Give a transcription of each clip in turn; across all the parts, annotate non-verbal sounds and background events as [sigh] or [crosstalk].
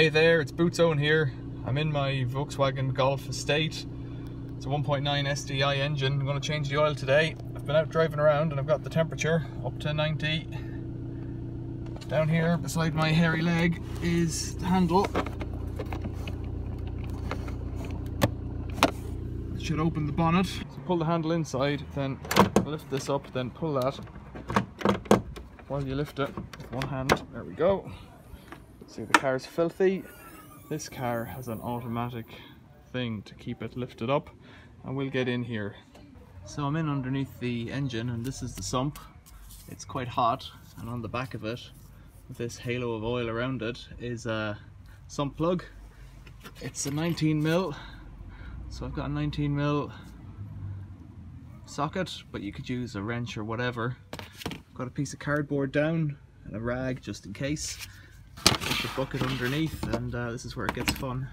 Hey there, it's Boots Bootsowen here. I'm in my Volkswagen Golf Estate. It's a 1.9 SDI engine. I'm going to change the oil today. I've been out driving around and I've got the temperature up to 90. Down here beside my hairy leg is the handle. It should open the bonnet. So pull the handle inside, then lift this up, then pull that while you lift it with one hand. There we go. See the car is filthy. This car has an automatic thing to keep it lifted up and we'll get in here. So I'm in underneath the engine and this is the sump. It's quite hot and on the back of it with this halo of oil around it is a sump plug. It's a 19 mil so I've got a 19 mil socket but you could use a wrench or whatever. Got a piece of cardboard down and a rag just in case. The bucket underneath and uh, this is where it gets fun.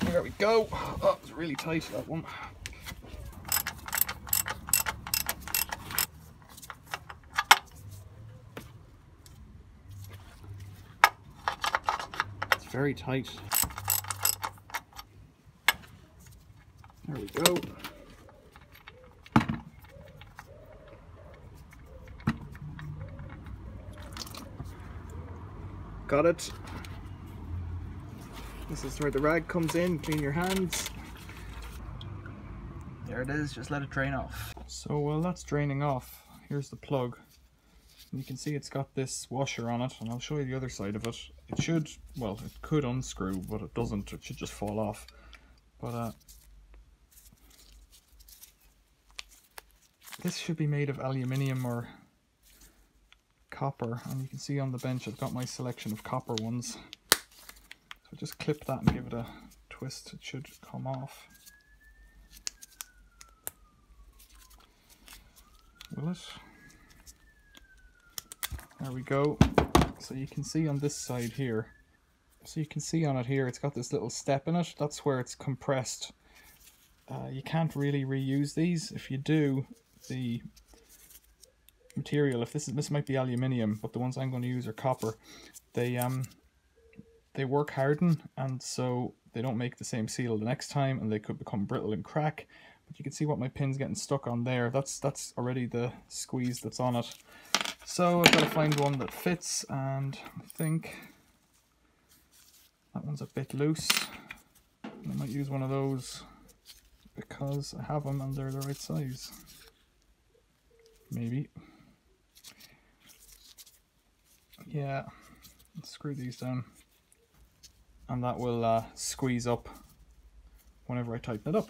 There we go. Oh, it's really tight that one. It's very tight. There we go. Got it. This is where the rag comes in, clean your hands. There it is, just let it drain off. So while that's draining off, here's the plug. And you can see it's got this washer on it, and I'll show you the other side of it. It should, well, it could unscrew, but it doesn't. It should just fall off. But uh, this should be made of aluminium or copper and you can see on the bench I've got my selection of copper ones. So just clip that and give it a twist it should come off. Will it? There we go. So you can see on this side here. So you can see on it here it's got this little step in it. That's where it's compressed. Uh, you can't really reuse these. If you do the material. If this is this might be aluminium but the ones i'm going to use are copper. They um they work harden and so they don't make the same seal the next time and they could become brittle and crack. But you can see what my pin's getting stuck on there. That's that's already the squeeze that's on it. So i've got to find one that fits and i think that one's a bit loose. I might use one of those because i have them and they're the right size. Maybe yeah. Screw these down. And that will uh, squeeze up whenever I tighten it up.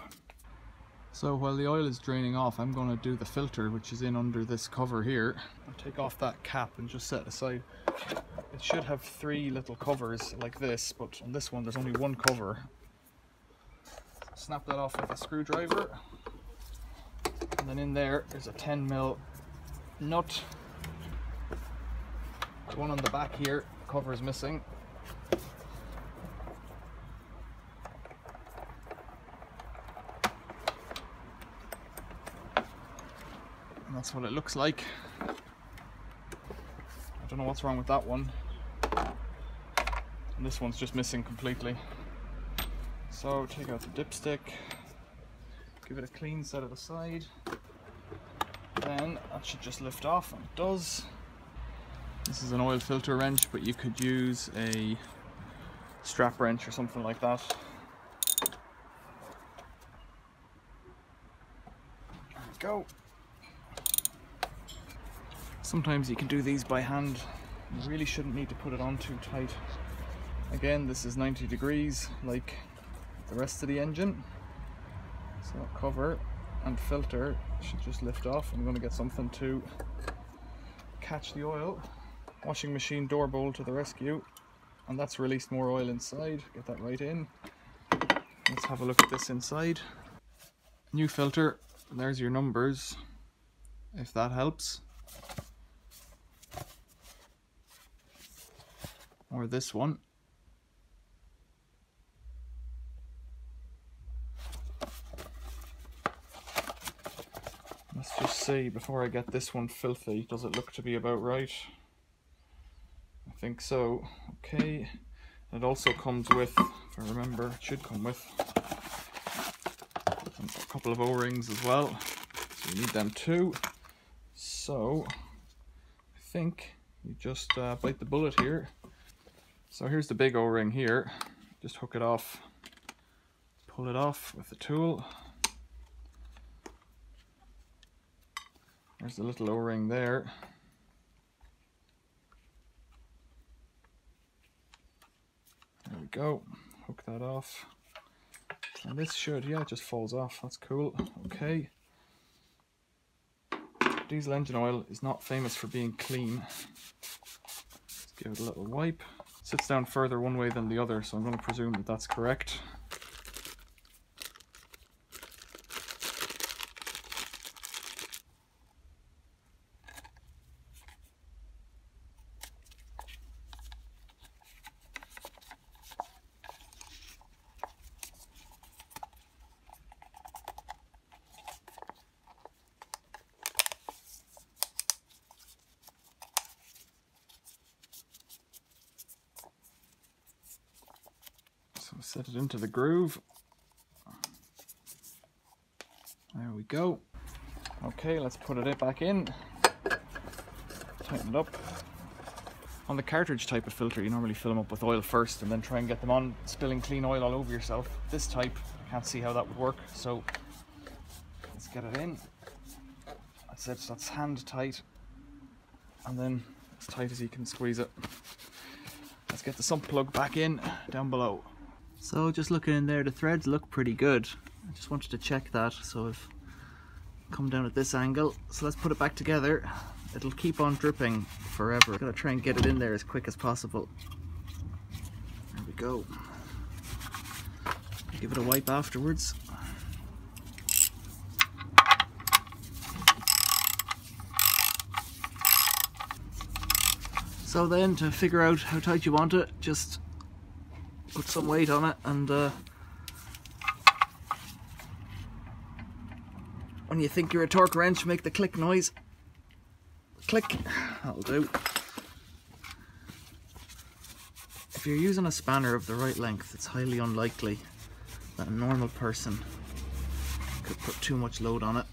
So while the oil is draining off I'm going to do the filter which is in under this cover here. I'll take off that cap and just set aside. It should have three little covers like this but on this one there's only one cover. Snap that off with a screwdriver. And then in there's a 10 mil nut one on the back here, cover is missing. And that's what it looks like. I don't know what's wrong with that one. And this one's just missing completely. So take out the dipstick, give it a clean set of the side. Then that should just lift off and it does. This is an oil filter wrench, but you could use a strap wrench or something like that. Go. Sometimes you can do these by hand. You really shouldn't need to put it on too tight. Again, this is 90 degrees, like the rest of the engine. So cover and filter should just lift off. I'm going to get something to catch the oil. Washing machine door bowl to the rescue. And that's released more oil inside. Get that right in. Let's have a look at this inside. New filter. There's your numbers. If that helps. Or this one. Let's just see before I get this one filthy. Does it look to be about right? I think so. Okay. It also comes with, if I remember, it should come with a couple of O-rings as well. So you need them too. So I think you just uh, bite the bullet here. So here's the big O-ring here. Just hook it off, pull it off with the tool. There's the little O-ring there. We go. Hook that off. And this should, yeah, just falls off. That's cool. Okay. Diesel engine oil is not famous for being clean. Let's give it a little wipe. It sits down further one way than the other, so I'm going to presume that that's correct. So set it into the groove. There we go. Okay, let's put it back in. Tighten it up. On the cartridge type of filter, you normally fill them up with oil first and then try and get them on, spilling clean oil all over yourself. This type, I can't see how that would work, so let's get it in. That's it, that's hand tight. And then as tight as you can squeeze it. Let's get the sump plug back in down below. So just looking in there, the threads look pretty good. I just wanted to check that, so I've come down at this angle. So let's put it back together. It'll keep on dripping forever. Gonna try and get it in there as quick as possible. There we go. Give it a wipe afterwards. So then to figure out how tight you want it, just put some weight on it and uh, when you think you're a torque wrench make the click noise. Click that'll do. If you're using a spanner of the right length it's highly unlikely that a normal person could put too much load on it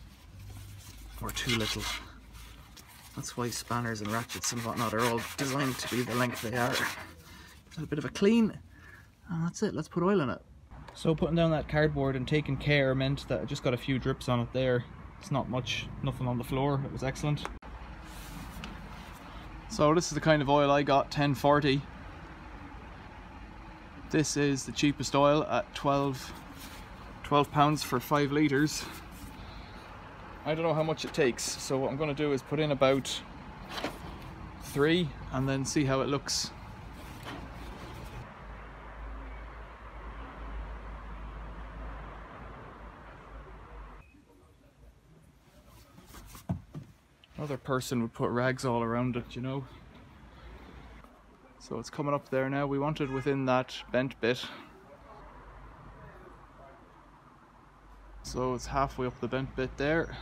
or too little. That's why spanners and ratchets and whatnot are all designed to be the length they are. A bit of a clean and that's it, let's put oil in it. So putting down that cardboard and taking care meant that I just got a few drips on it there. It's not much, nothing on the floor, it was excellent. So this is the kind of oil I got, 1040. This is the cheapest oil at 12, 12 pounds for 5 litres. I don't know how much it takes, so what I'm going to do is put in about 3 and then see how it looks Another person would put rags all around it, you know. So it's coming up there now. We want it within that bent bit. So it's halfway up the bent bit there.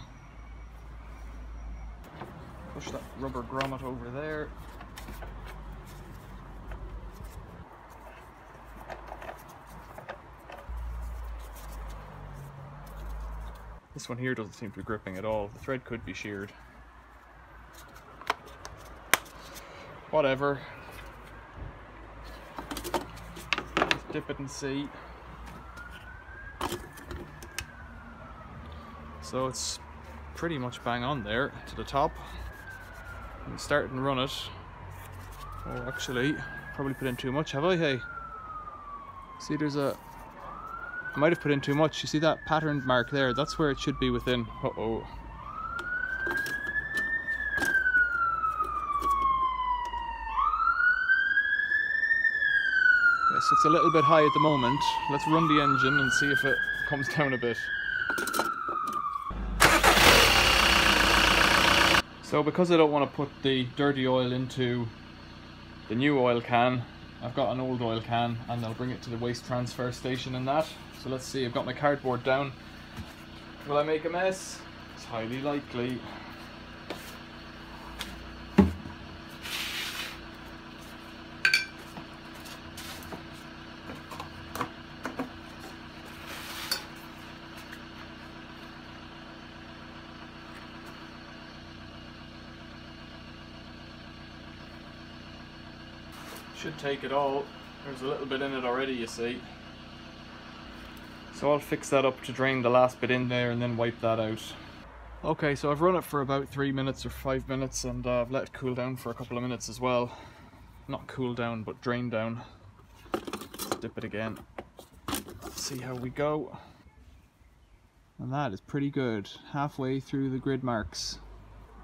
Push that rubber grommet over there. This one here doesn't seem to be gripping at all. The thread could be sheared. Whatever. Dip it and see. So it's pretty much bang on there to the top. And start and run it. Oh, actually, probably put in too much, have I? Hey, see, there's a. I might have put in too much. You see that patterned mark there? That's where it should be within. Uh oh. It's a little bit high at the moment. Let's run the engine and see if it comes [laughs] down a bit. So because I don't want to put the dirty oil into the new oil can, I've got an old oil can and I'll bring it to the waste transfer station and that. So let's see, I've got my cardboard down. Will I make a mess? It's highly likely. Should take it all. There's a little bit in it already, you see. So I'll fix that up to drain the last bit in there and then wipe that out. Okay, so I've run it for about three minutes or five minutes and uh, I've let it cool down for a couple of minutes as well. Not cool down, but drain down. Let's dip it again. See how we go. And that is pretty good, halfway through the grid marks.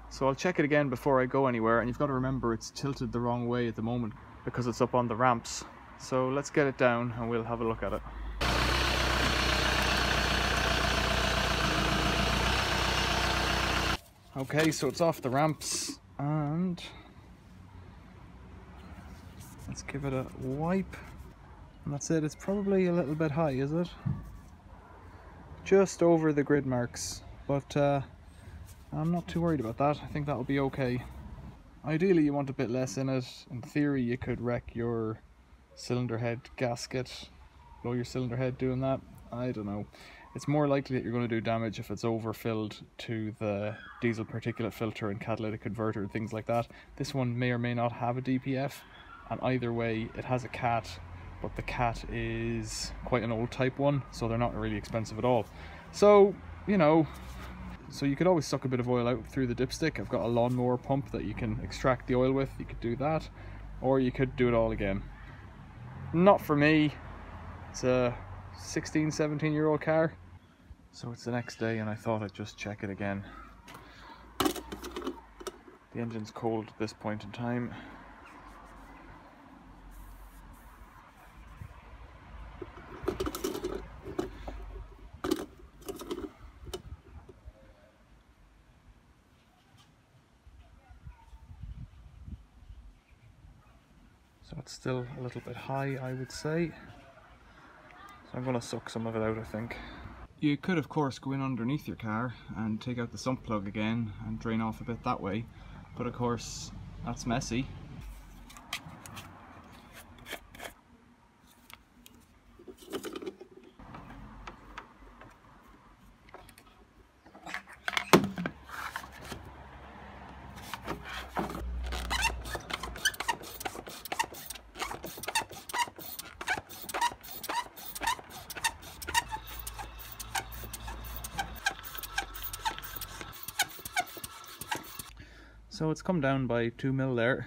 So I'll check it again before I go anywhere and you've got to remember it's tilted the wrong way at the moment because it's up on the ramps. So let's get it down and we'll have a look at it. Okay, so it's off the ramps and let's give it a wipe. And that's it, it's probably a little bit high, is it? Just over the grid marks, but uh, I'm not too worried about that. I think that'll be okay. Ideally you want a bit less in it. In theory you could wreck your cylinder head gasket, blow your cylinder head doing that. I don't know. It's more likely that you're going to do damage if it's overfilled to the diesel particulate filter and catalytic converter and things like that. This one may or may not have a DPF and either way it has a cat but the cat is quite an old type one so they're not really expensive at all. So, you know, so you could always suck a bit of oil out through the dipstick. I've got a lawnmower pump that you can extract the oil with. You could do that. Or you could do it all again. Not for me. It's a 16, 17 year old car. So it's the next day and I thought I'd just check it again. The engine's cold at this point in time. So it's still a little bit high, I would say. So I'm going to suck some of it out, I think. You could, of course, go in underneath your car and take out the sump plug again and drain off a bit that way. But of course, that's messy. So it's come down by two mil there.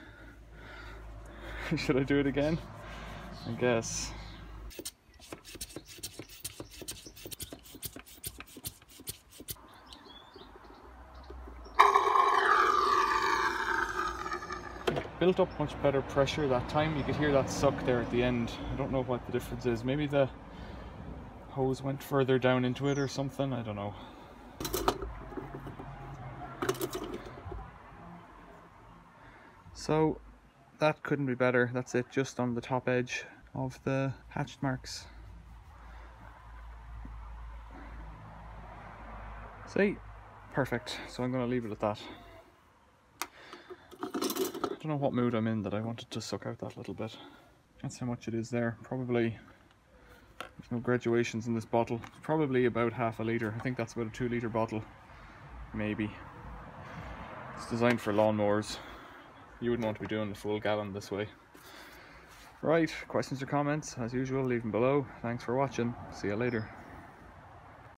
[laughs] Should I do it again? I guess. built up much better pressure that time. You could hear that suck there at the end. I don't know what the difference is. Maybe the hose went further down into it or something. I don't know. So that couldn't be better. That's it, just on the top edge of the hatched marks. See? Perfect. So I'm going to leave it at that. I don't know what mood I'm in that I wanted to suck out that little bit. That's how much it is there. Probably, there's no graduations in this bottle. It's probably about half a litre. I think that's about a two litre bottle. Maybe. It's designed for lawnmowers you wouldn't want to be doing the full gallon this way. Right, questions or comments, as usual, leave them below. Thanks for watching. See you later.